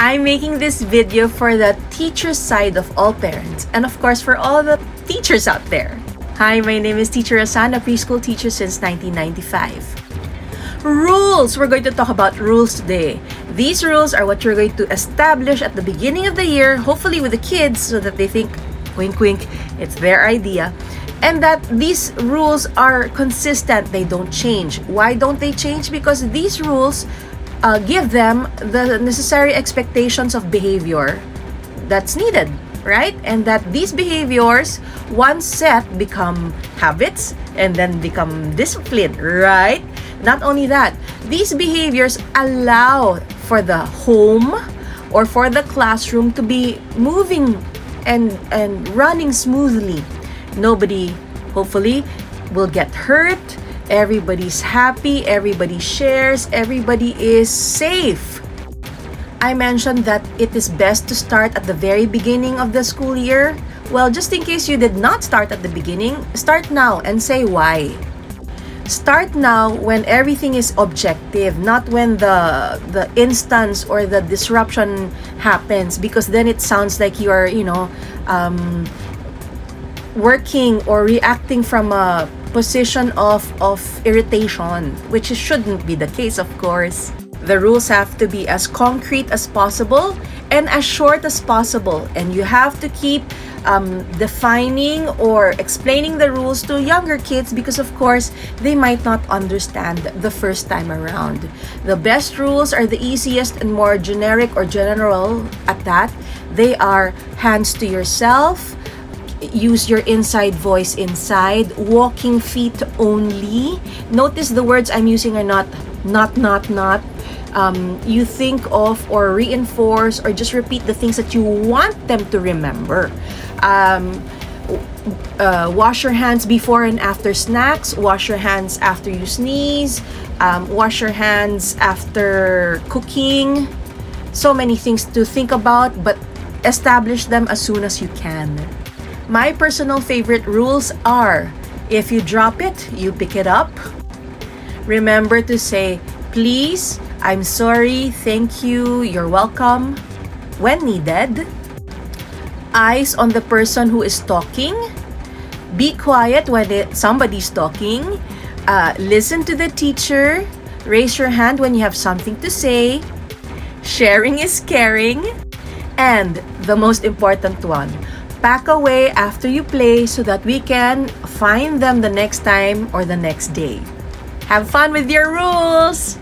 I'm making this video for the teacher side of all parents and of course for all the teachers out there. Hi, my name is Teacher Rosanne, preschool teacher since 1995. Rules! We're going to talk about rules today. These rules are what you're going to establish at the beginning of the year, hopefully with the kids so that they think, wink wink, it's their idea. And that these rules are consistent, they don't change. Why don't they change? Because these rules uh, give them the necessary expectations of behavior that's needed, right? And that these behaviors, once set, become habits and then become discipline, right? Not only that, these behaviors allow for the home or for the classroom to be moving and and running smoothly. Nobody, hopefully, will get hurt Everybody's happy, everybody shares, everybody is safe. I mentioned that it is best to start at the very beginning of the school year. Well, just in case you did not start at the beginning, start now and say why. Start now when everything is objective, not when the the instance or the disruption happens because then it sounds like you are, you know, um, working or reacting from a position of, of irritation, which shouldn't be the case, of course. The rules have to be as concrete as possible and as short as possible. And you have to keep um, defining or explaining the rules to younger kids because, of course, they might not understand the first time around. The best rules are the easiest and more generic or general at that. They are hands to yourself, use your inside voice inside walking feet only. Notice the words i'm using are not not not not. Um, you think of or reinforce or just repeat the things that you want them to remember. Um, uh, wash your hands before and after snacks. Wash your hands after you sneeze. Um, wash your hands after cooking. So many things to think about but establish them as soon as you can my personal favorite rules are if you drop it, you pick it up. Remember to say, please, I'm sorry, thank you, you're welcome when needed. Eyes on the person who is talking. Be quiet when it, somebody's talking. Uh, listen to the teacher. Raise your hand when you have something to say. Sharing is caring. And the most important one, pack away after you play so that we can find them the next time or the next day. Have fun with your rules!